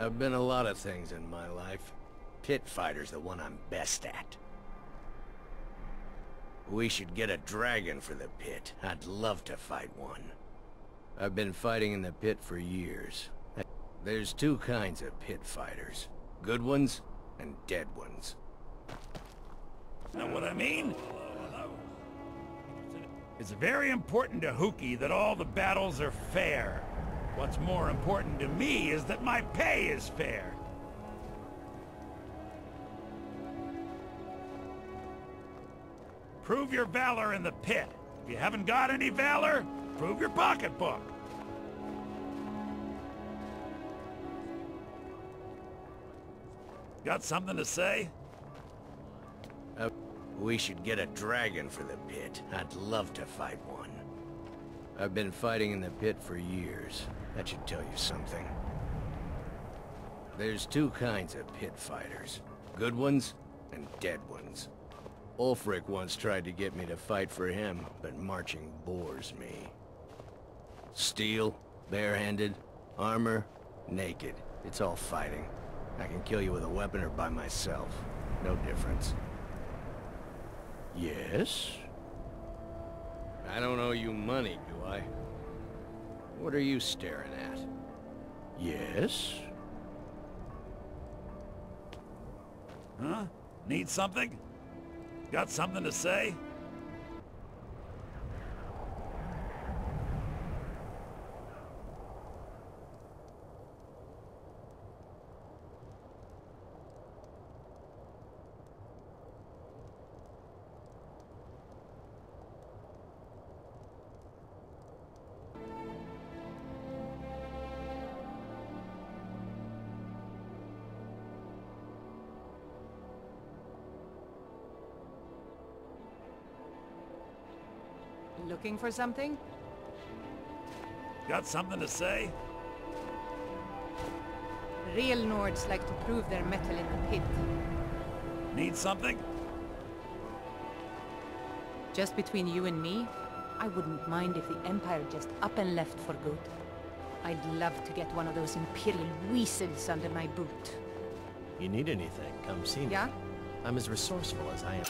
I've been a lot of things in my life. Pit fighter's the one I'm best at. We should get a dragon for the pit. I'd love to fight one. I've been fighting in the pit for years. There's two kinds of pit fighters. Good ones and dead ones. Know what I mean? It's very important to Huki that all the battles are fair. What's more important to me is that my pay is fair. Prove your valor in the pit. If you haven't got any valor, prove your pocketbook. Got something to say? Uh, we should get a dragon for the pit. I'd love to fight one. I've been fighting in the pit for years. That should tell you something. There's two kinds of pit fighters. Good ones and dead ones. Ulfric once tried to get me to fight for him, but marching bores me. Steel, barehanded, armor, naked. It's all fighting. I can kill you with a weapon or by myself. No difference. Yes? I don't owe you money, do I? What are you staring at? Yes? Huh? Need something? Got something to say? Looking for something? Got something to say? Real Nords like to prove their mettle in the pit. Need something? Just between you and me, I wouldn't mind if the Empire just up and left for good. I'd love to get one of those Imperial weasels under my boot. You need anything, come see me. Yeah? I'm as resourceful as I am.